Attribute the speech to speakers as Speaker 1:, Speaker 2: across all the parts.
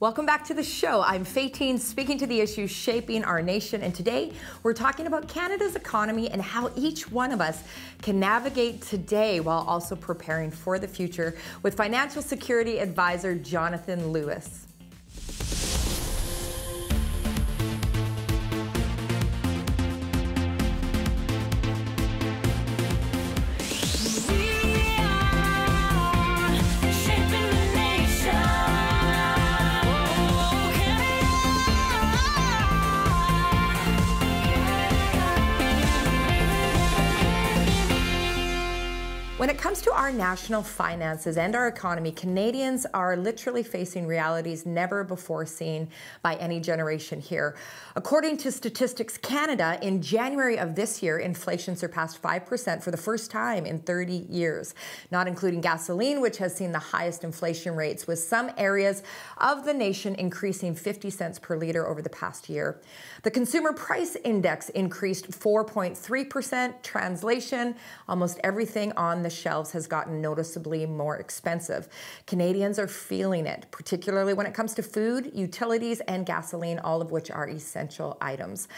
Speaker 1: Welcome back to the show. I'm Faytene, speaking to the issues shaping our nation, and today we're talking about Canada's economy and how each one of us can navigate today while also preparing for the future with financial security advisor Jonathan Lewis. Our national finances and our economy, Canadians are literally facing realities never before seen by any generation here. According to Statistics Canada, in January of this year, inflation surpassed 5% for the first time in 30 years, not including gasoline, which has seen the highest inflation rates, with some areas of the nation increasing 50 cents per litre over the past year. The Consumer Price Index increased 4.3%. Translation, almost everything on the shelves has gotten noticeably more expensive. Canadians are feeling it, particularly when it comes to food, utilities, and gasoline, all of which are essential items.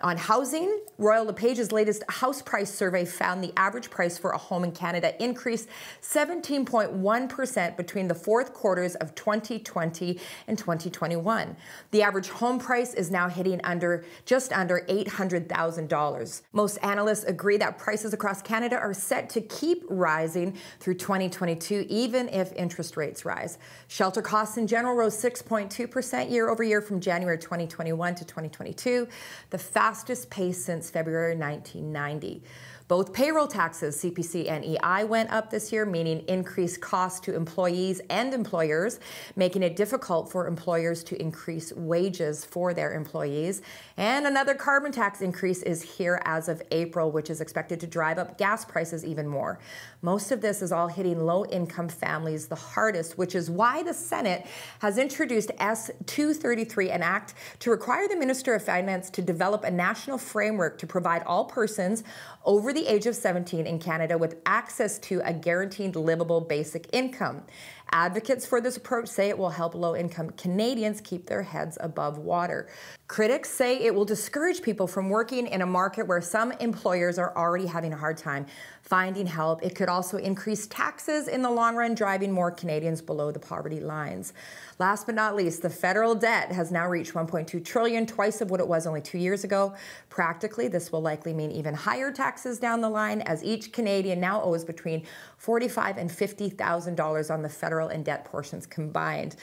Speaker 1: On housing, Royal LePage's latest house price survey found the average price for a home in Canada increased 17.1% between the fourth quarters of 2020 and 2021. The average home price is now hitting under just under $800,000. Most analysts agree that prices across Canada are set to keep rising through 2022 even if interest rates rise. Shelter costs in general rose 6.2% year over year from January 2021 to 2022. The fastest pace since February 1990. Both payroll taxes, CPP and EI, went up this year, meaning increased costs to employees and employers, making it difficult for employers to increase wages for their employees. And another carbon tax increase is here as of April, which is expected to drive up gas prices even more. Most of this is all hitting low income families the hardest, which is why the Senate has introduced S 233, an act to require the Minister of Finance to develop a national framework to provide all persons over the age of 17 in Canada with access to a guaranteed livable basic income. Advocates for this approach say it will help low income Canadians keep their heads above water. Critics say it will discourage people from working in a market where some employers are already having a hard time finding help. It could also increase taxes in the long run, driving more Canadians below the poverty lines. Last but not least, the federal debt has now reached 1.2 trillion, twice of what it was only 2 years ago. Practically, this will likely mean even higher taxes down the line as each Canadian now owes between 45 and $50,000 on the federal and debt portions combined.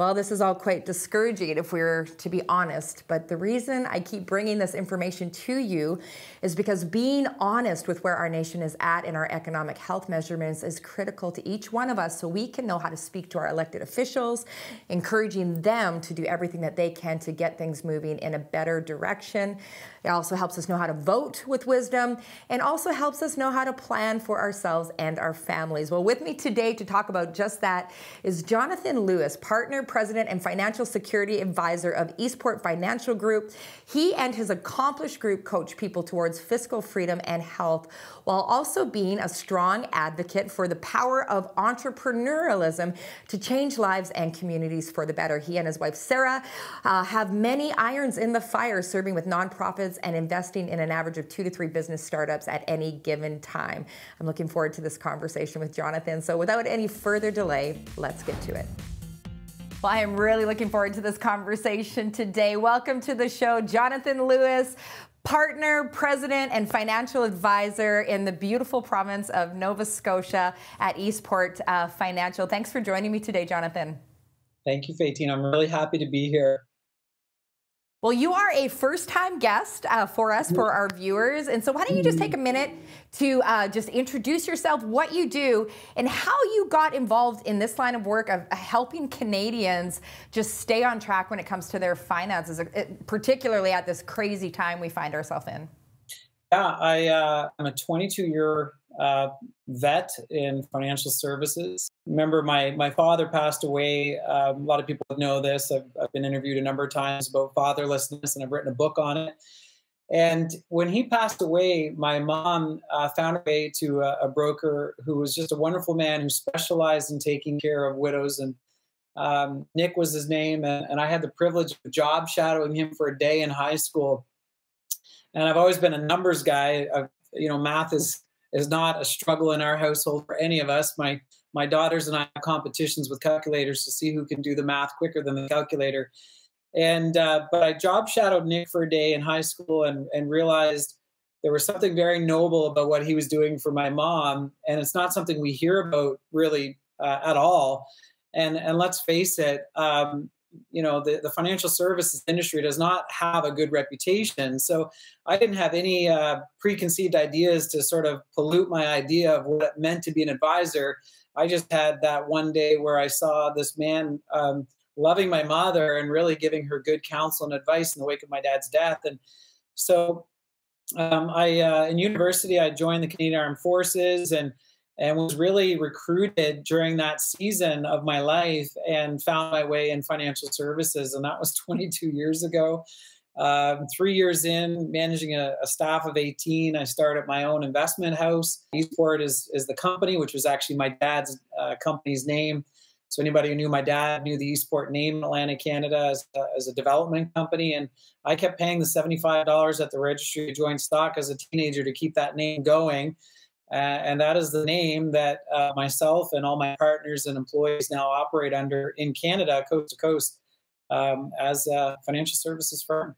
Speaker 1: Well, this is all quite discouraging if we're to be honest, but the reason I keep bringing this information to you is because being honest with where our nation is at in our economic health measurements is critical to each one of us so we can know how to speak to our elected officials, encouraging them to do everything that they can to get things moving in a better direction. It also helps us know how to vote with wisdom and also helps us know how to plan for ourselves and our families. Well, with me today to talk about just that is Jonathan Lewis, partner president and financial security advisor of Eastport Financial Group. He and his accomplished group coach people towards fiscal freedom and health while also being a strong advocate for the power of entrepreneurialism to change lives and communities for the better. He and his wife Sarah uh, have many irons in the fire serving with nonprofits and investing in an average of two to three business startups at any given time. I'm looking forward to this conversation with Jonathan. So without any further delay, let's get to it. Well, I am really looking forward to this conversation today. Welcome to the show, Jonathan Lewis, partner, president, and financial advisor in the beautiful province of Nova Scotia at Eastport uh, Financial. Thanks for joining me today, Jonathan.
Speaker 2: Thank you, Faytene. I'm really happy to be here.
Speaker 1: Well, you are a first time guest uh, for us, for our viewers. And so, why don't you just take a minute to uh, just introduce yourself, what you do, and how you got involved in this line of work of helping Canadians just stay on track when it comes to their finances, uh, particularly at this crazy time we find ourselves in?
Speaker 2: Yeah, I, uh, I'm a 22 year uh, vet in financial services. Remember, my my father passed away. Um, a lot of people know this. I've, I've, been interviewed a number of times about fatherlessness, and I've written a book on it. And when he passed away, my mom uh, found a way to a, a, broker who was just a wonderful man who specialized in taking care of widows and Um, Nick was his name, and, and I had the privilege of job shadowing him for a day in high school. And I've always been a numbers guy. I've, you know, math is is not a struggle in our household for any of us. My my daughters and I have competitions with calculators to see who can do the math quicker than the calculator. And uh, but I job shadowed Nick for a day in high school and and realized there was something very noble about what he was doing for my mom, and it's not something we hear about really uh, at all. And and let's face it, um, you know the, the financial services industry does not have a good reputation. So i didn't have any uh, preconceived ideas to sort of pollute my idea of what it meant to be an advisor. I just had that one day where i saw this man um, loving my mother and really giving her good counsel and advice in the wake of my dad's death. And so um, i uh, in university i joined the canadian armed forces and and was really recruited during that season of my life and found my way in financial services. And that was 22 years ago. Um, three years in, managing a, a, staff of 18, I started my own investment house. Eastport is, is the company, which was actually my dad's uh, company's name. So anybody who knew my dad knew the Eastport name in Atlantic, Canada as, uh, as a development company. And I kept paying the $75 at the registry to join stock as a teenager to keep that name going. Uh, and that is the name that uh, myself and all my partners and employees now operate under in Canada, coast to coast, um, as a financial services firm.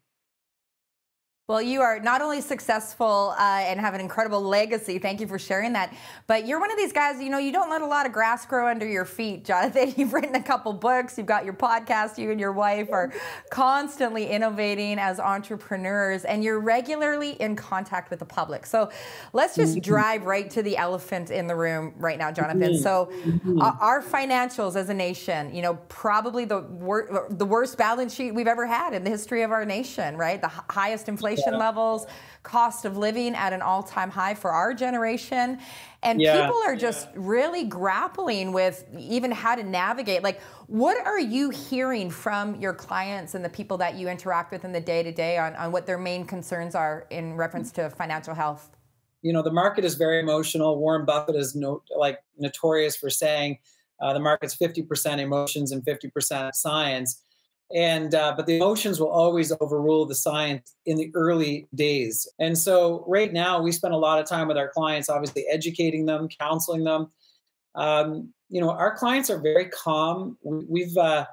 Speaker 1: Well, you are not only successful uh, and have an incredible legacy. Thank you for sharing that. But you're one of these guys, you know, you don't let a lot of grass grow under your feet, Jonathan. You've written a couple books, you've got your podcast, you and your wife are constantly innovating as entrepreneurs, and you're regularly in contact with the public. So let's just mm-hmm. drive right to the elephant in the room right now, Jonathan. Mm-hmm. So, mm-hmm. our financials as a nation, you know, probably the, wor- the worst balance sheet we've ever had in the history of our nation, right? The highest inflation inflation yeah. levels, cost of living at an all time high for our generation. And yeah. people are just yeah. really grappling with even how to navigate. Like, what are you hearing from your clients and the people that you interact with in the day to day on what their main concerns are in reference to financial health?
Speaker 2: You know, the market is very emotional. Warren Buffett is no, like notorious for saying uh, the market's 50% emotions and 50% science and uh, but the emotions will always overrule the science in the early days. And so right now we spend a lot of time with our clients obviously educating them counseling them. Um, you know our clients are very calm. We've uh,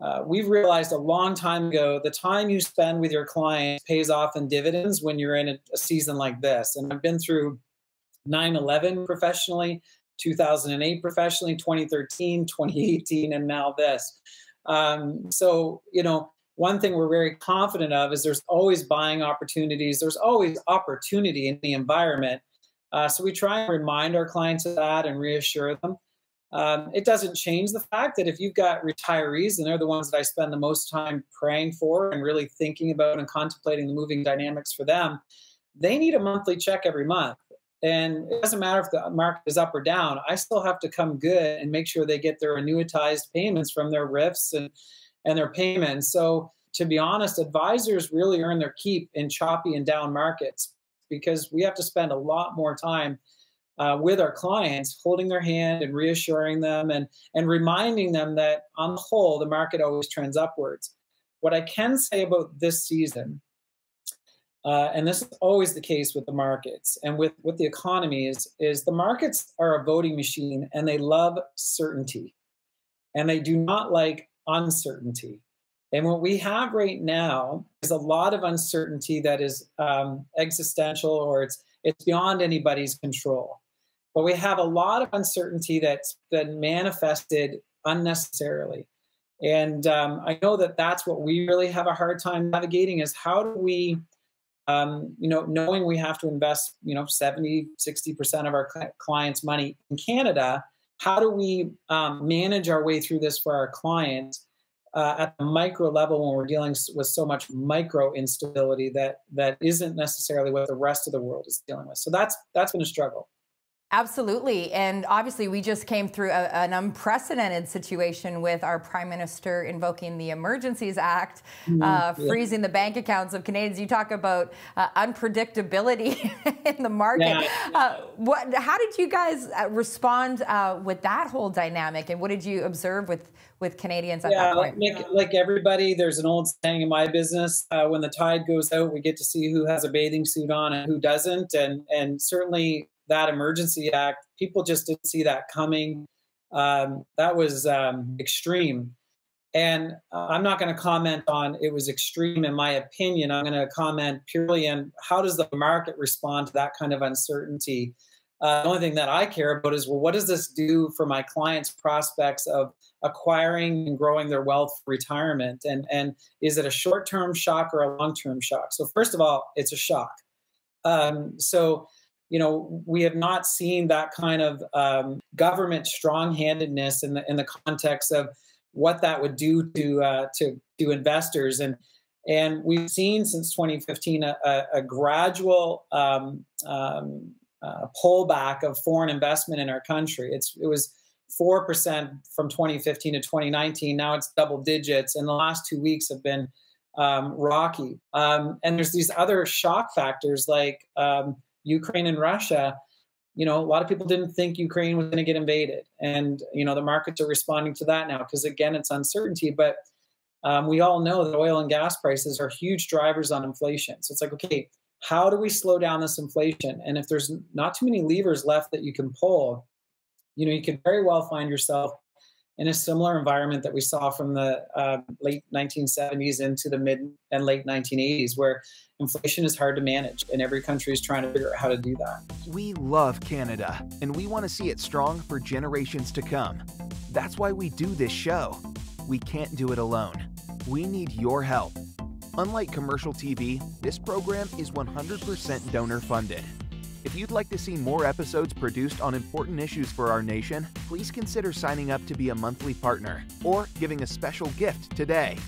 Speaker 2: uh, we've realized a long time ago the time you spend with your client pays off in dividends when you're in a, a season like this. And i've been through 9-11 professionally 2008 professionally 2013 2018 and now this um, so, you know, one thing we're very confident of is there's always buying opportunities. There's always opportunity in the environment. Uh, so we try and remind our clients of that and reassure them. Um, it doesn't change the fact that if you've got retirees, and they're the ones that I spend the most time praying for and really thinking about and contemplating the moving dynamics for them, they need a monthly check every month. And it doesn't matter if the market is up or down. I still have to come good and make sure they get their annuitized payments from their RRIFs and, and their payments. So, to be honest, advisors really earn their keep in choppy and down markets because we have to spend a lot more time uh, with our clients, holding their hand and reassuring them and, and reminding them that on the whole, the market always trends upwards. What I can say about this season uh, and this is always the case with the markets. And with, with the economies is the markets are a voting machine and they love certainty. And they do not like uncertainty. And what we have right now is a lot of uncertainty that is um, existential or it's it's beyond anybody's control. But we have a lot of uncertainty that's been manifested unnecessarily. And um, i know that that's what we really have a hard time navigating is how do we um, you know, knowing we have to invest, you know, 70, 60% of our clients' money in Canada, how do we um, manage our way through this for our clients uh, at the micro level when we're dealing with so much micro instability that that isn't necessarily what the rest of the world is dealing with? So that's that's been a struggle.
Speaker 1: Absolutely. And obviously, we just came through a, an unprecedented situation with our prime minister invoking the Emergencies Act, mm-hmm. uh, freezing yeah. the bank accounts of Canadians. You talk about uh, unpredictability in the market. Yeah. Uh, what, how did you guys uh, respond uh, with that whole dynamic? And what did you observe with, with Canadians at yeah, that point?
Speaker 2: Like, like everybody, there's an old saying in my business uh, when the tide goes out, we get to see who has a bathing suit on and who doesn't. And, and certainly, that Emergency Act, people just didn't see that coming. Um, that was um, extreme. And I'm not going to comment on it was extreme in my opinion. I'm going to comment purely on how does the market respond to that kind of uncertainty. Uh, the only thing that I care about is well, what does this do for my clients' prospects of acquiring and growing their wealth for retirement? And and is it a short-term shock or a long-term shock? So first of all, it's a shock. Um, so you know, we have not seen that kind of um, government strong-handedness in the in the context of what that would do to uh, to to investors, and and we've seen since 2015 a, a, a gradual um, um, uh, pullback of foreign investment in our country. It's it was four percent from 2015 to 2019. Now it's double digits, and the last two weeks have been um, rocky. Um, and there's these other shock factors like um, Ukraine and Russia, you know, a lot of people didn't think Ukraine was going to get invaded. And, you know, the markets are responding to that now because, again, it's uncertainty. But um, we all know that oil and gas prices are huge drivers on inflation. So it's like, okay, how do we slow down this inflation? And if there's not too many levers left that you can pull, you know, you could very well find yourself in a similar environment that we saw from the uh, late 1970s into the mid and late 1980s, where inflation is hard to manage, and every country is trying to figure out how to do that.
Speaker 3: We love Canada, and we want to see it strong for generations to come. That's why we do this show. We can't do it alone. We need your help. Unlike commercial TV, this program is 100% donor funded. If you'd like to see more episodes produced on important issues for our nation, please consider signing up to be a monthly partner or giving a special gift today.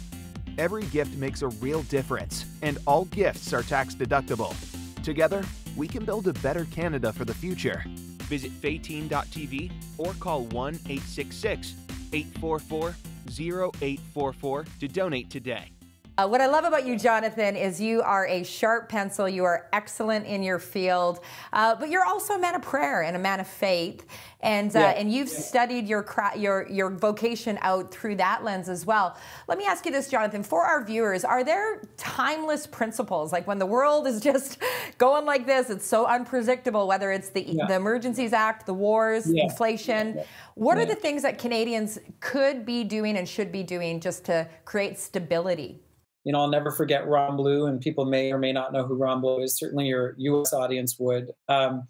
Speaker 3: Every gift makes a real difference, and all gifts are tax deductible. Together, we can build a better Canada for the future. Visit faytene.tv or call 1 866 844 0844 to donate today.
Speaker 1: Uh, what I love about you, Jonathan, is you are a sharp pencil. You are excellent in your field, uh, but you're also a man of prayer and a man of faith. And uh, yeah. and you've yeah. studied your your your vocation out through that lens as well. Let me ask you this, Jonathan, for our viewers: Are there timeless principles, like when the world is just going like this? It's so unpredictable. Whether it's the yeah. the Emergencies Act, the wars, inflation. What are the things that Canadians could be doing and should be doing just to create stability?
Speaker 2: You know, I'll never forget Ron Blue, and people may or may not know who Ron Blue is. Certainly, your U.S. audience would. Um,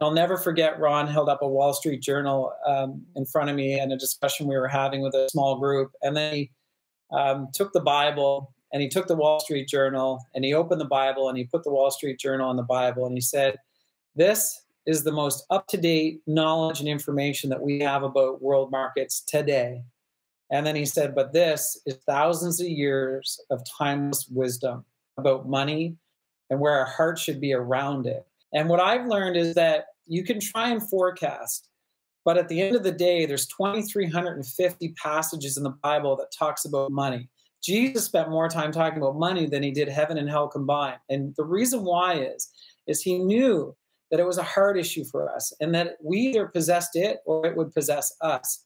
Speaker 2: I'll never forget Ron held up a Wall Street Journal um, in front of me in a discussion we were having with a small group, and then he um, took the Bible and he took the Wall Street Journal and he opened the Bible and he put the Wall Street Journal on the Bible and he said, "This is the most up-to-date knowledge and information that we have about world markets today." And then he said, But this is thousands of years of timeless wisdom about money and where our heart should be around it. And what I've learned is that you can try and forecast, but at the end of the day, there's 2,350 passages in the Bible that talks about money. Jesus spent more time talking about money than he did heaven and hell combined. And the reason why is, is he knew that it was a hard issue for us and that we either possessed it or it would possess us.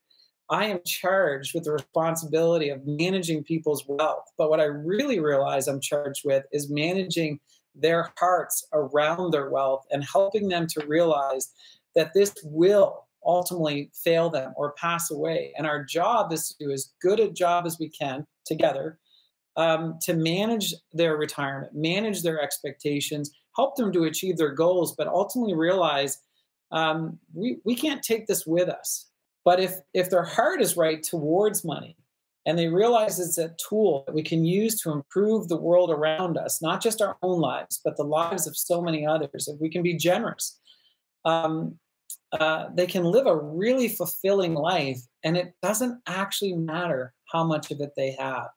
Speaker 2: I am charged with the responsibility of managing people's wealth. But what I really realize I'm charged with is managing their hearts around their wealth and helping them to realize that this will ultimately fail them or pass away. And our job is to do as good a job as we can together um, to manage their retirement, manage their expectations, help them to achieve their goals, but ultimately realize um, we, we can't take this with us. But if if their heart is right towards money and they realize it's a tool that we can use to improve the world around us, not just our own lives, but the lives of so many others, if we can be generous, um, uh, they can live a really fulfilling life. And it doesn't actually matter how much of it they have.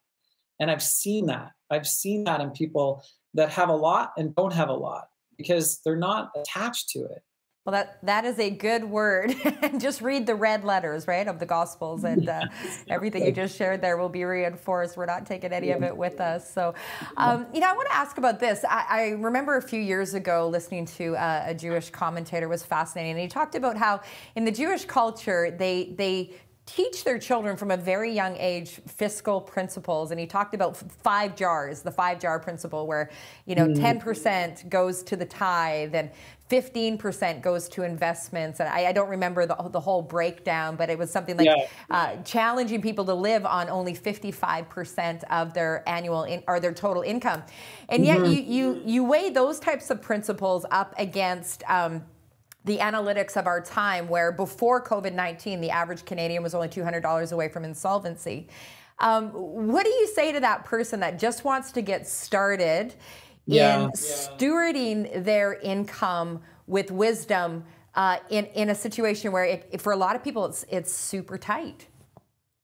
Speaker 2: And I've seen that. I've seen that in people that have a lot and don't have a lot because they're not attached to it.
Speaker 1: Well, that, that is a good word. just read the red letters, right, of the Gospels, and uh, everything you just shared there will be reinforced. We're not taking any of it with us. So, um, you know, I want to ask about this. I, I, remember a few years ago listening to uh, a Jewish commentator was fascinating, and he talked about how in the Jewish culture they they teach their children from a very young age fiscal principles and he talked about five jars the five jar principle where you know mm. 10% goes to the tithe and 15% goes to investments and I, I don't remember the, the, whole breakdown but it was something like yeah. uh, challenging people to live on only 55% of their annual in, or their total income and yet mm-hmm. you, you you weigh those types of principles up against um, the analytics of our time, where before COVID 19, the average Canadian was only $200 away from insolvency. Um, what do you say to that person that just wants to get started yeah. in yeah. stewarding their income with wisdom uh, in, in a situation where, it, for a lot of people, it's, it's super tight?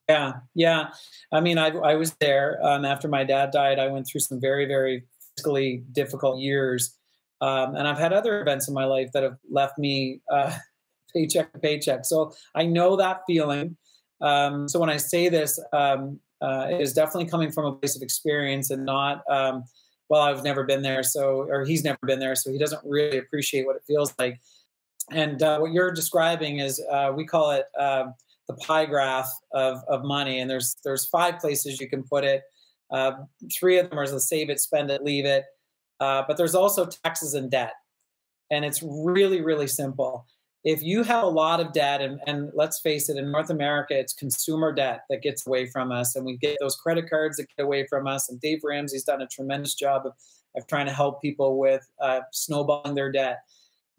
Speaker 2: Yeah, yeah. I mean, I, I was there um, after my dad died. I went through some very, very fiscally difficult years. Um, and I've had other events in my life that have left me uh, paycheck to paycheck. So I know that feeling. Um, so when I say this, um, uh, it is definitely coming from a place of experience and not, um, well, I've never been there, so or he's never been there, so he doesn't really appreciate what it feels like. And uh, what you're describing is uh, we call it um, the pie graph of, of money, and there's there's five places you can put it. Uh, three of them are the save it, spend it, leave it. Uh, but there's also taxes and debt. And it's really, really simple. If you have a lot of debt, and, and let's face it, in North America, it's consumer debt that gets away from us, and we get those credit cards that get away from us. And Dave Ramsey's done a tremendous job of, of trying to help people with uh, snowballing their debt.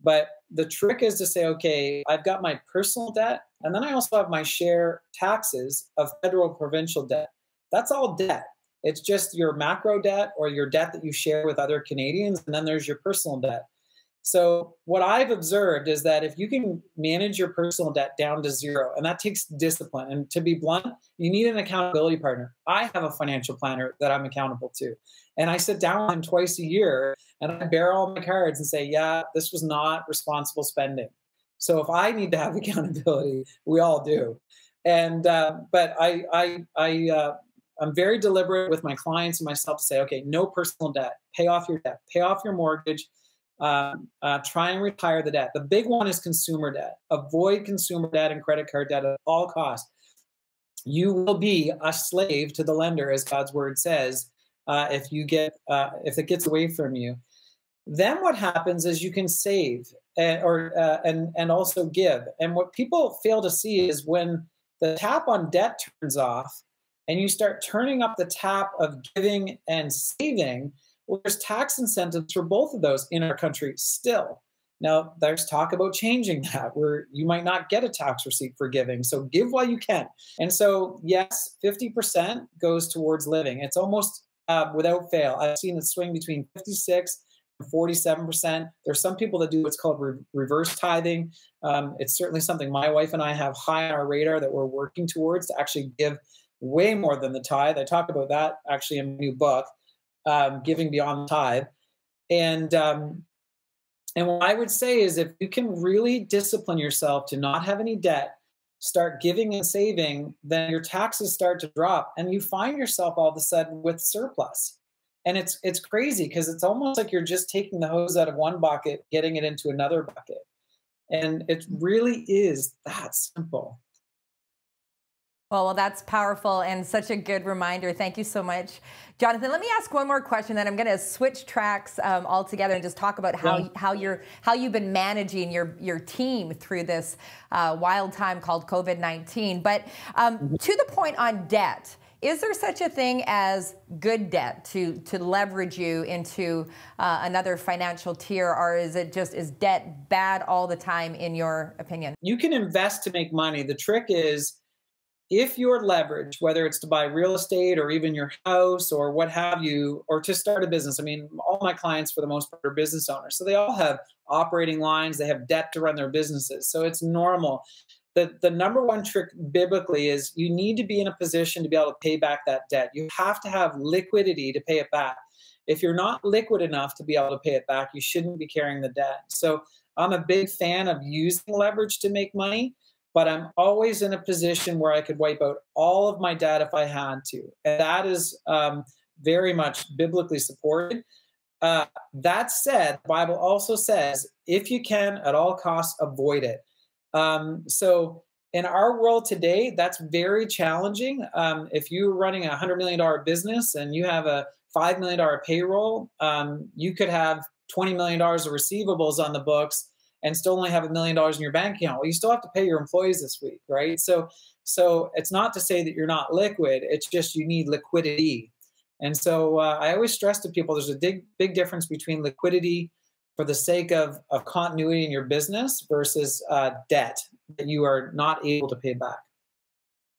Speaker 2: But the trick is to say, okay, I've got my personal debt, and then I also have my share taxes of federal provincial debt. That's all debt. It's just your macro debt or your debt that you share with other Canadians, and then there's your personal debt. So, what I've observed is that if you can manage your personal debt down to zero, and that takes discipline, and to be blunt, you need an accountability partner. I have a financial planner that I'm accountable to, and I sit down with him twice a year and I bear all my cards and say, Yeah, this was not responsible spending. So, if I need to have accountability, we all do. And, uh, but I, I, I, uh, I'm very deliberate with my clients and myself to say, okay, no personal debt, pay off your debt, pay off your mortgage, um, uh, try and retire the debt. The big one is consumer debt. Avoid consumer debt and credit card debt at all costs. You will be a slave to the lender, as God's word says, uh, if you get uh, if it gets away from you. Then what happens is you can save and, or uh, and and also give. And what people fail to see is when the tap on debt turns off and you start turning up the tap of giving and saving, well, there's tax incentives for both of those in our country still. Now, there's talk about changing that where you might not get a tax receipt for giving. So give while you can. And so, yes, 50% goes towards living. It's almost uh, without fail. I've seen it swing between 56 and 47%. There's some people that do what's called re- reverse tithing. Um, it's certainly something my wife and I have high on our radar that we're working towards to actually give way more than the tithe. I talk about that actually in my new book, um, Giving Beyond the Tithe. And um, and what I would say is if you can really discipline yourself to not have any debt, start giving and saving, then your taxes start to drop and you find yourself all of a sudden with surplus. And it's it's crazy because it's almost like you're just taking the hose out of one bucket, getting it into another bucket. And it really is that simple.
Speaker 1: Well, well, that's powerful and such a good reminder. Thank you so much, Jonathan. Let me ask one more question. Then I'm going to switch tracks um, altogether and just talk about how yeah. how you're how you've been managing your your team through this uh, wild time called COVID nineteen. But um, mm-hmm. to the point on debt. Is there such a thing as good debt to to leverage you into uh, another financial tier, or is it just is debt bad all the time in your opinion?
Speaker 2: You can invest to make money. The trick is if your leverage, whether it's to buy real estate or even your house or what have you, or to start a business, I mean, all my clients for the most part are business owners. So they all have operating lines, they have debt to run their businesses. So it's normal. The, the number one trick biblically is you need to be in a position to be able to pay back that debt. You have to have liquidity to pay it back. If you're not liquid enough to be able to pay it back, you shouldn't be carrying the debt. So I'm a big fan of using leverage to make money, but I'm always in a position where I could wipe out all of my debt if I had to. And that is um, very much biblically supported. Uh, that said, the Bible also says if you can, at all costs, avoid it. Um, so in our world today, that's very challenging. Um, if you're running a $100 million business and you have a $5 million payroll, um, you could have $20 million of receivables on the books and still only have a million dollars in your bank account. Well, you still have to pay your employees this week, right? So, so it's not to say that you're not liquid. It's just you need liquidity. And so uh, I always stress to people there's a big, big difference between liquidity for the sake of, of continuity in your business versus uh, debt that you are not able to pay back.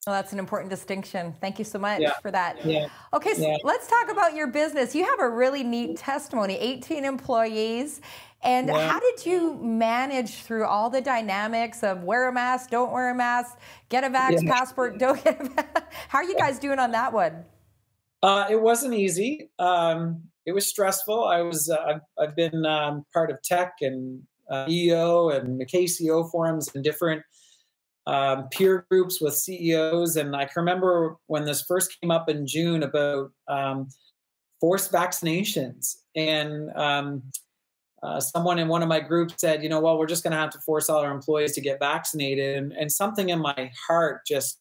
Speaker 1: Well, that's an important distinction. Thank you so much
Speaker 2: yeah.
Speaker 1: for that.
Speaker 2: Yeah.
Speaker 1: Okay, so
Speaker 2: yeah.
Speaker 1: let's talk about your business. You have a really neat testimony 18 employees. And how did you manage through all the dynamics of wear a mask, don't wear a mask, get a vax passport, don't get a vax? How are you guys doing on that one?
Speaker 2: Uh, it wasn't easy. Um, it was stressful. I was uh, I've, I've, been um, part of tech and uh, EO and the KCO forums and different um, peer groups with CEOs. And I can remember when this first came up in June about um, forced vaccinations. And um, uh, someone in one of my groups said, you know, well, we're just going to have to force all our employees to get vaccinated. And, and something in my heart just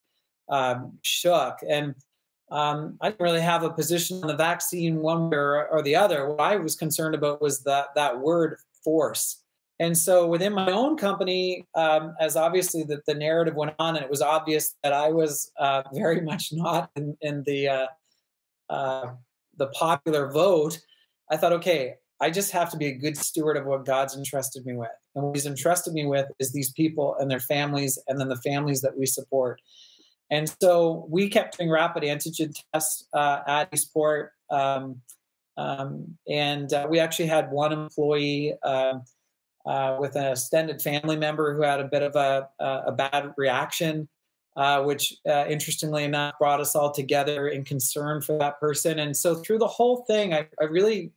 Speaker 2: um, shook. And um, I didn't really have a position on the vaccine one way or, or the other. What I was concerned about was that that word force. And so within my own company, um, as obviously the, the narrative went on, and it was obvious that I was uh, very much not in, in the uh, uh, the popular vote, I thought, okay, I just have to be a good steward of what God's entrusted me with. And what He's entrusted me with is these people and their families, and then the families that we support. And so we kept doing rapid antigen tests uh, at Eastport. Um, um, and uh, we actually had one employee um, uh, with an extended family member who had a bit of a, a bad reaction, uh, which uh, interestingly enough brought us all together in concern for that person. And so through the whole thing, I, I really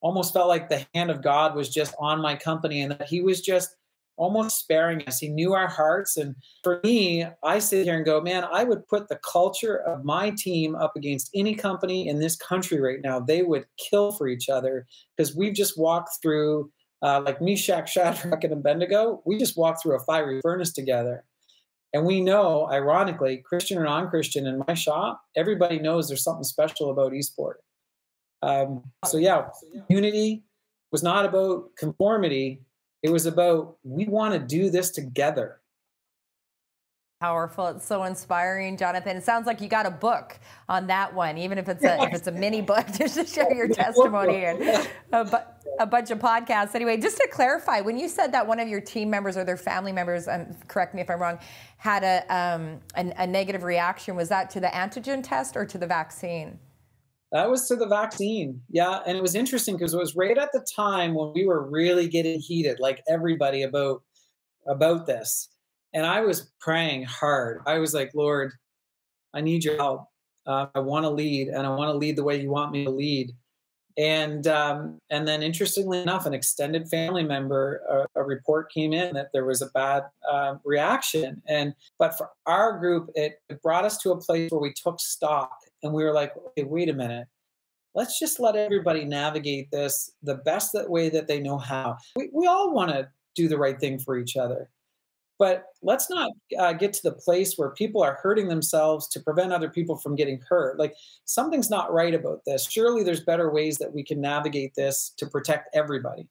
Speaker 2: almost felt like the hand of God was just on my company and that He was just almost sparing us. He knew our hearts. And for me, I sit here and go, man, I would put the culture of my team up against any company in this country right now. They would kill for each other because we've just walked through uh, like Meshach, Shadrach, and Abednego, we just walked through a fiery furnace together. And we know, ironically, Christian or non Christian in my shop, everybody knows there's something special about Eastport. Um, so, yeah, unity was not about conformity, it was about we want to do this together
Speaker 1: powerful. It's so inspiring jonathan. It sounds like you got a book on that one even if it's a if it's a mini book just to share your testimony and a, a bunch of podcasts. Anyway just to clarify when you said that one of your team members or their family members um, correct me if i'm wrong had a, um, a, a negative reaction was that to the antigen test or to the vaccine?
Speaker 2: That was to the vaccine. Yeah and it was interesting because it was right at the time when we were really getting heated like everybody about about this and I was praying hard. I was like, Lord, I need your help. Uh, I want to lead, and I want to lead the way you want me to lead. And um, and then, interestingly enough, an extended family member, a, a report came in that there was a bad uh, reaction. And but for our group, it, it brought us to a place where we took stock, and we were like, okay, wait a minute. Let's just let everybody navigate this the best that way that they know how. We, we all want to do the right thing for each other. But let's not uh, get to the place where people are hurting themselves to prevent other people from getting hurt. Like something's not right about this. Surely there's better ways that we can navigate this to protect everybody.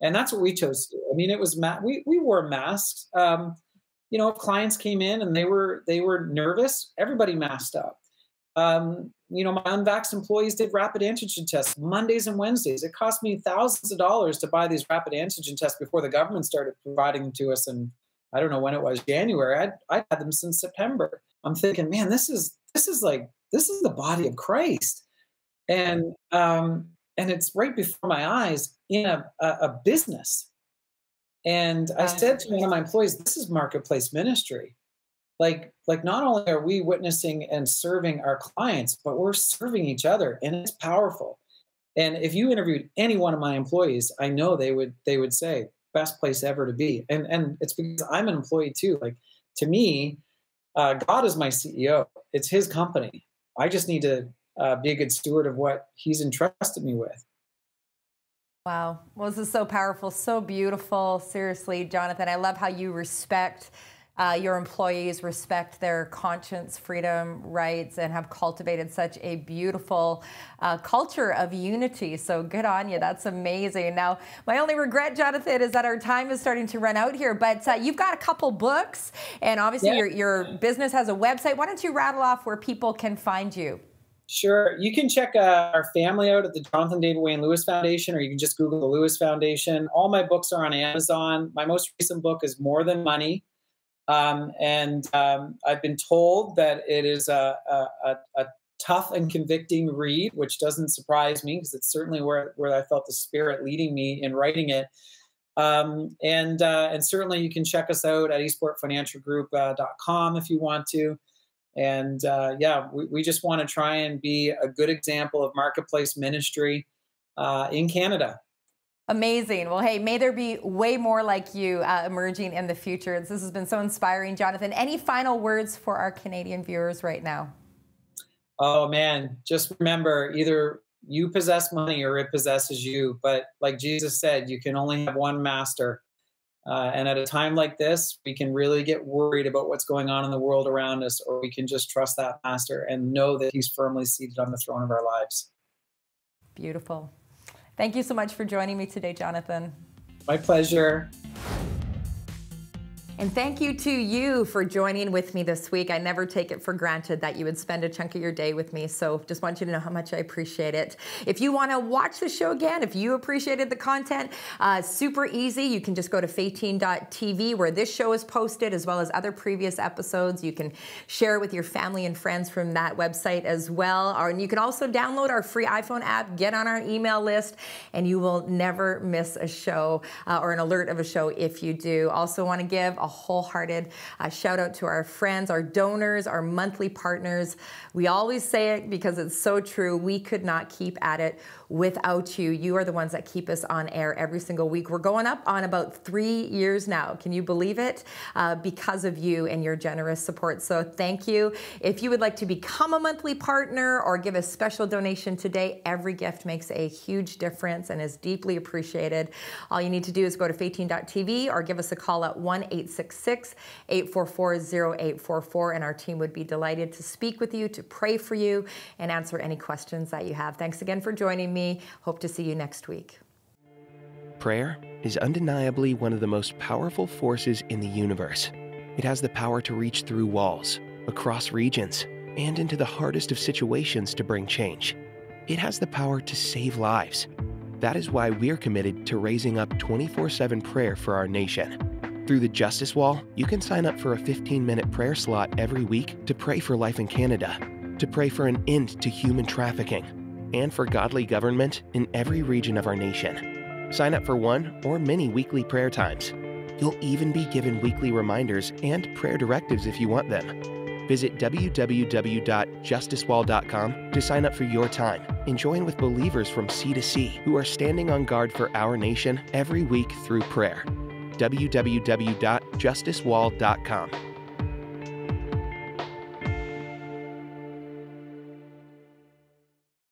Speaker 2: And that's what we chose to do. I mean, it was ma- we we wore masks. Um, you know, if clients came in and they were they were nervous, everybody masked up. Um, you know, my unvaxxed employees did rapid antigen tests Mondays and Wednesdays. It cost me thousands of dollars to buy these rapid antigen tests before the government started providing them to us in I don't know when it was January. I'd, I had them since September. I'm thinking, man, this is this is like this is the body of Christ, and um, and it's right before my eyes in a, a, a business. And I said to one of my employees, "This is marketplace ministry. Like like not only are we witnessing and serving our clients, but we're serving each other, and it's powerful." And if you interviewed any one of my employees, I know they would they would say, best place ever to be. And and it's because I'm an employee too. Like to me, uh, God is my CEO. It's His company. I just need to uh, be a good steward of what He's entrusted me with.
Speaker 1: Wow. Well, this is so powerful, so beautiful. Seriously, Jonathan, I love how you respect uh, your employees, respect their conscience, freedom, rights, and have cultivated such a beautiful uh, culture of unity. So good on you. That's amazing. Now, my only regret, Jonathan, is that our time is starting to run out here, but uh, you've got a couple books, and obviously yeah. your, your business has a website. Why don't you rattle off where people can find you?
Speaker 2: Sure. You can check uh, our family out at the Jonathan David Wayne Lewis Foundation, or you can just Google the Lewis Foundation. All my books are on Amazon. My most recent book is More Than Money. Um, and um, I've been told that it is a, a, a, tough and convicting read, which doesn't surprise me because it's certainly where, where I felt the spirit leading me in writing it. Um, and uh, and certainly you can check us out at eastportfinancialgroup.com if you want to. And uh, yeah, we, we just want to try and be a good example of marketplace ministry uh, in Canada.
Speaker 1: Amazing. Well, hey, may there be way more like you uh, emerging in the future. This has been so inspiring, Jonathan. Any final words for our Canadian viewers right now?
Speaker 2: Oh, man. Just remember either you possess money or it possesses you. But like Jesus said, you can only have one master. Uh, and at a time like this, we can really get worried about what's going on in the world around us, or we can just trust that master and know that he's firmly seated on the throne of our lives.
Speaker 1: Beautiful. Thank you so much for joining me today, Jonathan.
Speaker 2: My pleasure.
Speaker 1: And thank you to you for joining with me this week. I never take it for granted that you would spend a chunk of your day with me. So just want you to know how much I appreciate it. If you want to watch the show again, if you appreciated the content, uh, super easy. You can just go to faytene.tv where this show is posted as well as other previous episodes. You can share it with your family and friends from that website as well. Or, and you can also download our free iPhone app, get on our email list, and you will never miss a show uh, or an alert of a show if you do. Also want to give a wholehearted uh, shout out to our friends, our donors, our monthly partners. We always say it because it's so true. We could not keep at it without you. You are the ones that keep us on air every single week. We're going up on about three years now. Can you believe it? Uh, because of you and your generous support. So thank you. If you would like to become a monthly partner or give a special donation today, every gift makes a huge difference and is deeply appreciated. All you need to do is go to faytene.tv or give us a call at 1 866 844 0844 and our team would be delighted to speak with you, to pray for you, and answer any questions that you have. Thanks again for joining me. Hope to see you next week.
Speaker 3: Prayer is undeniably one of the most powerful forces in the universe. It has the power to reach through walls, across regions, and into the hardest of situations to bring change. It has the power to save lives. That is why we're committed to raising up 24 7 prayer for our nation. Through the Justice Wall, you can sign up for a 15 minute prayer slot every week to pray for life in Canada, to pray for an end to human trafficking, and for godly government in every region of our nation. Sign up for one or many weekly prayer times. You'll even be given weekly reminders and prayer directives if you want them. Visit www.justicewall.com to sign up for your time and join with believers from sea to sea who are standing on guard for our nation every week through prayer. www.justicewall.com.